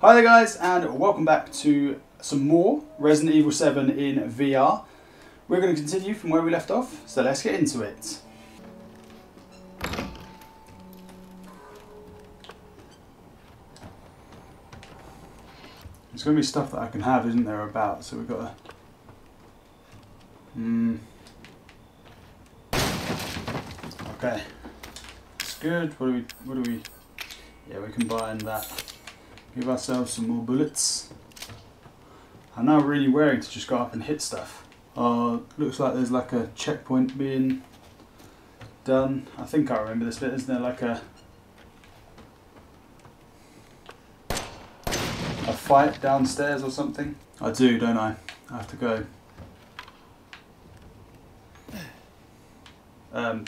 Hi there guys and welcome back to some more Resident Evil 7 in VR. We're going to continue from where we left off, so let's get into it. There's going to be stuff that I can have, isn't there, about, so we've got to... Hmm... Okay. It's good. What do we... What do we... Yeah, we combine that. Give ourselves some more bullets. I'm now really wary to just go up and hit stuff. Uh, looks like there's like a checkpoint being done. I think I remember this bit. Isn't there like a a fight downstairs or something? I do, don't I? I have to go. Um,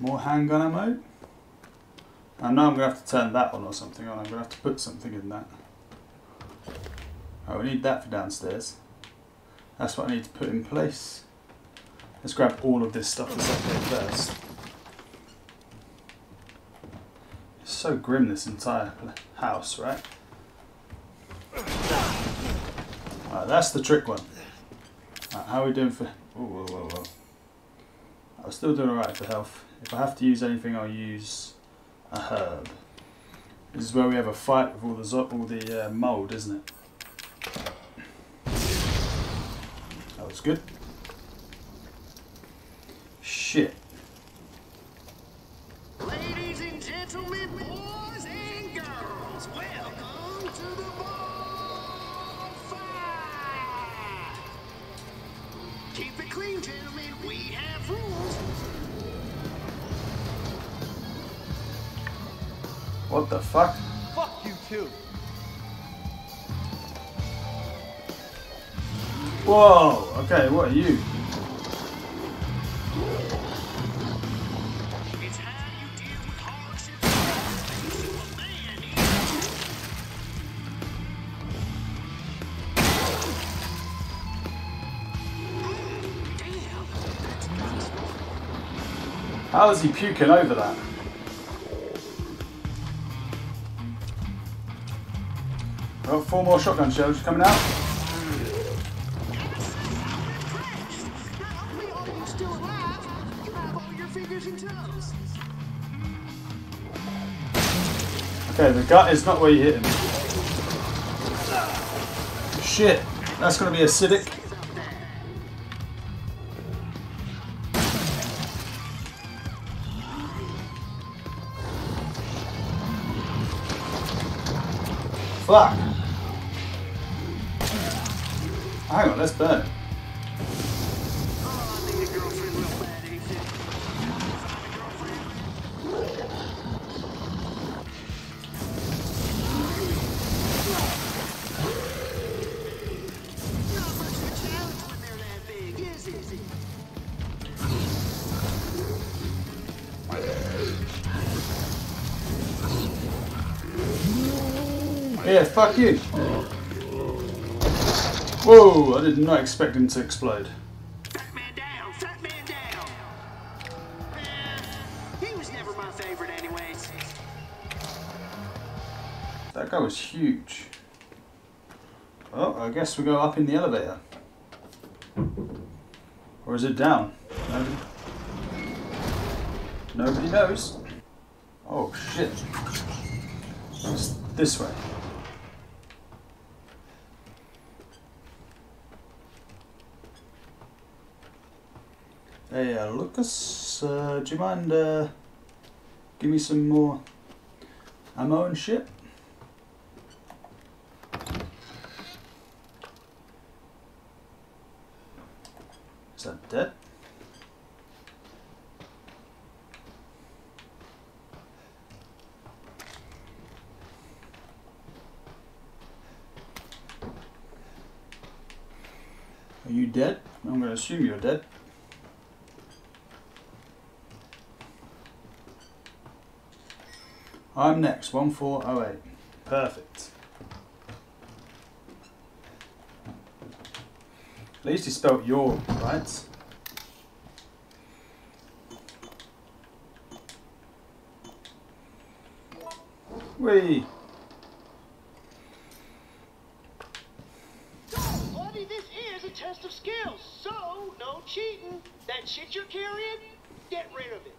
More handgun ammo. I know I'm going to have to turn that on or something on. I'm going to have to put something in that. Oh, we need that for downstairs. That's what I need to put in place. Let's grab all of this stuff that's up here first. It's so grim, this entire house, right? Right, that's the trick one. Right, how are we doing for... Whoa, whoa, whoa. I'm still doing alright for health. If I have to use anything, I'll use a herb. This is where we have a fight with all the all the uh, mold, isn't it? That was good. Shit. Keep it clean, gentlemen. We have rules. What the fuck? Fuck you too. Whoa! Okay, what are you? How is he puking over that? Got four more shotgun shells coming out. Okay, the gut is not where you hit him. Shit, that's gonna be acidic. Fuck. Hang on, let's burn. Yeah, fuck you. Whoa, I did not expect him to explode. That guy was huge. Well, I guess we go up in the elevator. Or is it down? Nobody, Nobody knows. Oh shit. It's this way. Hey, uh, Lucas, uh, do you mind uh, give me some more ammo and shit? Is that dead? Are you dead? I'm going to assume you're dead. I'm next, 1408. Perfect. At least he spelt your right. Whee! Buddy, this is a test of skills, so no cheating. That shit you're carrying, get rid of it.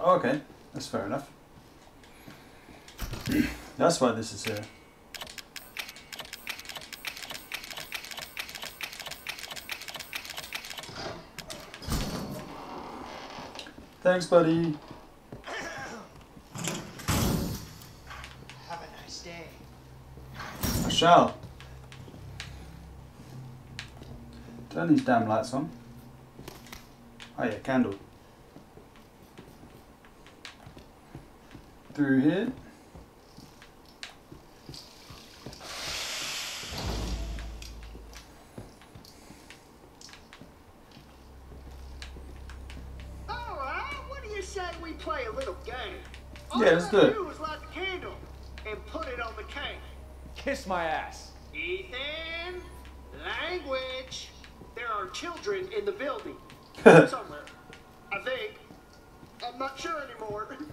Oh, okay, that's fair enough. That's why this is here. Thanks, buddy. Have a nice day. I shall. Turn these damn lights on. Oh yeah, candle. Through here. All right, what do you say we play a little game? All Yeah, you let's do it. do is light the candle and put it on the cake. Kiss my ass. Ethan, language. There are children in the building. Somewhere. I think. I'm not sure anymore.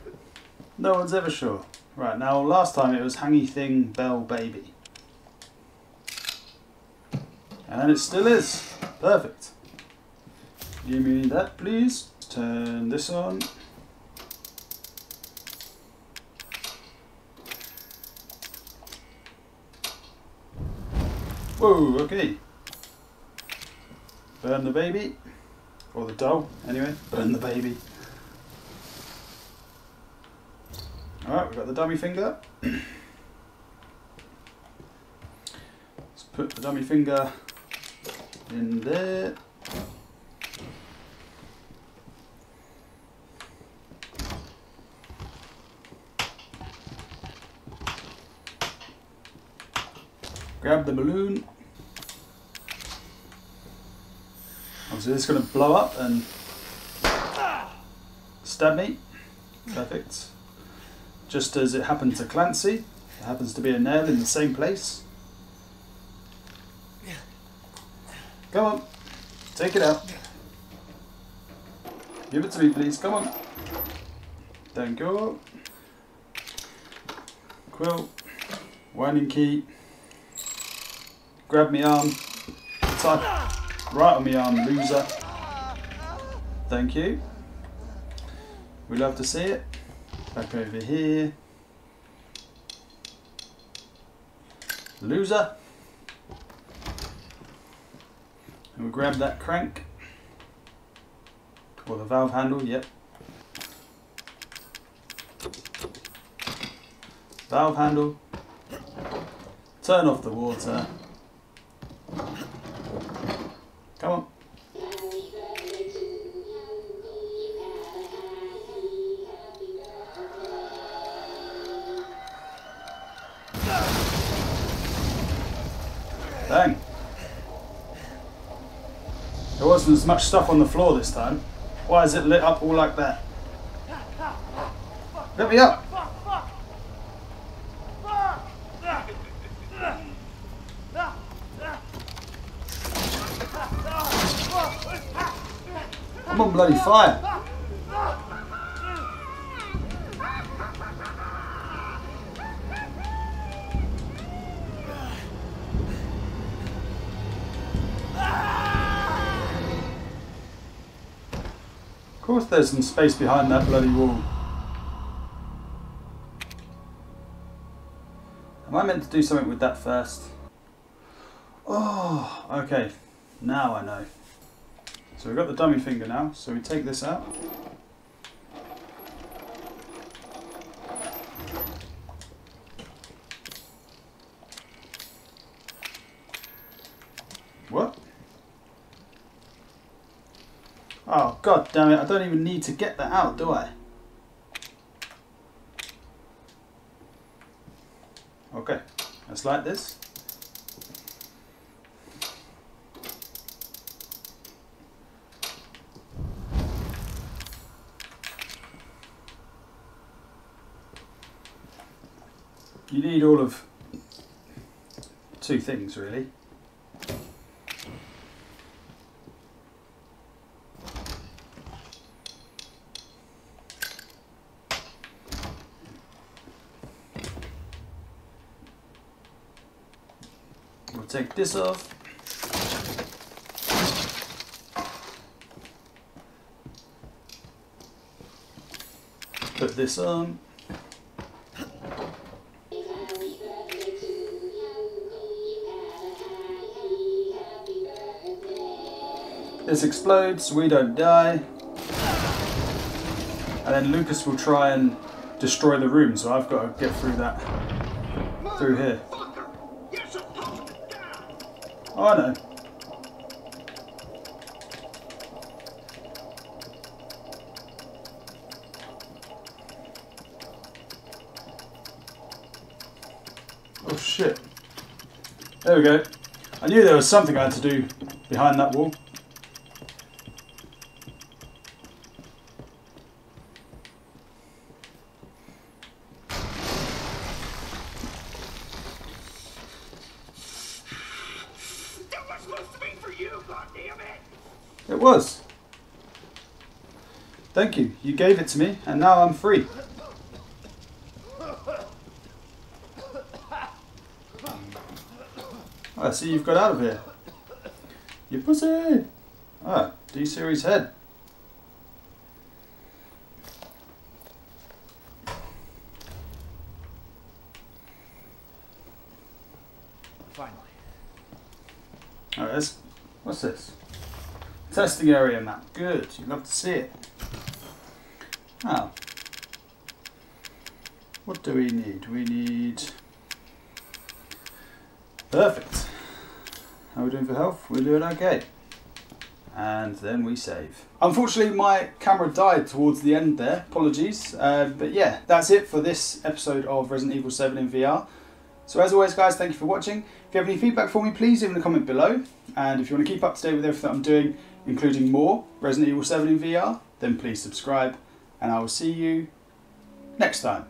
No one's ever sure. Right, now last time it was Hangy Thing Bell Baby. And it still is. Perfect. Give me that please. Turn this on. Whoa, okay. Burn the baby. Or the doll, anyway. Burn the baby. Alright, we've got the dummy finger. Let's put the dummy finger in there. Grab the balloon. Obviously, this is going to blow up and stab me. Perfect. Just as it happened to Clancy, it happens to be a nail in the same place. Come on, take it out. Give it to me, please. Come on. Thank you. Quill, winding key. Grab me arm. Type right on me arm, loser. Thank you. We love to see it. Back over here. Loser. And we grab that crank. Or the valve handle, yep. Valve handle. Turn off the water. Dang. There wasn't as much stuff on the floor this time. Why is it lit up all like that? Let me up! I'm on bloody fire. There's some space behind that bloody wall. Am I meant to do something with that first? Oh, okay. Now I know. So we've got the dummy finger now, so we take this out. What? Oh god damn it, I don't even need to get that out, do I? Okay, let's light this. You need all of two things really. Take this off. Put this on. This explodes, we don't die. And then Lucas will try and destroy the room, so I've got to get through that. Through here. Oh, I know. Oh shit. There we go. I knew there was something I had to do behind that wall. That was supposed to be for you, goddammit! It was. Thank you. You gave it to me, and now I'm free. I see you've got out of here. You pussy! Ah, D-Series head. Finally. Alright, what's this? Testing area map. Good, You'd love to see it. Now, what do we need? We need. Perfect. How are we doing for health? We're doing okay. And then we save. Unfortunately, my camera died towards the end there. Apologies. Uh, but yeah, that's it for this episode of Resident Evil 7 in VR. So as always guys, thank you for watching. If you have any feedback for me, please leave in the comment below. And if you want to keep up to date with everything I'm doing, including more Resident Evil 7 in VR, then please subscribe. And I will see you next time.